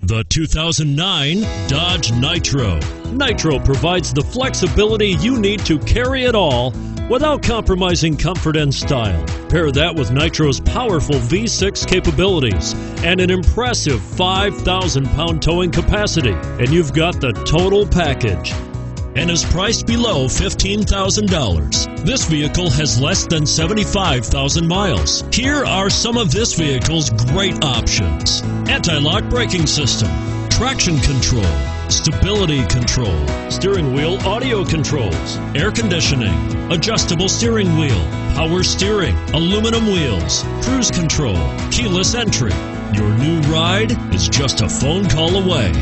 The 2009 Dodge Nitro. Nitro provides the flexibility you need to carry it all without compromising comfort and style. Pair that with Nitro's powerful V6 capabilities and an impressive 5,000 pound towing capacity, and you've got the total package and is priced below $15,000. This vehicle has less than 75,000 miles. Here are some of this vehicle's great options. Anti-lock braking system, traction control, stability control, steering wheel audio controls, air conditioning, adjustable steering wheel, power steering, aluminum wheels, cruise control, keyless entry. Your new ride is just a phone call away.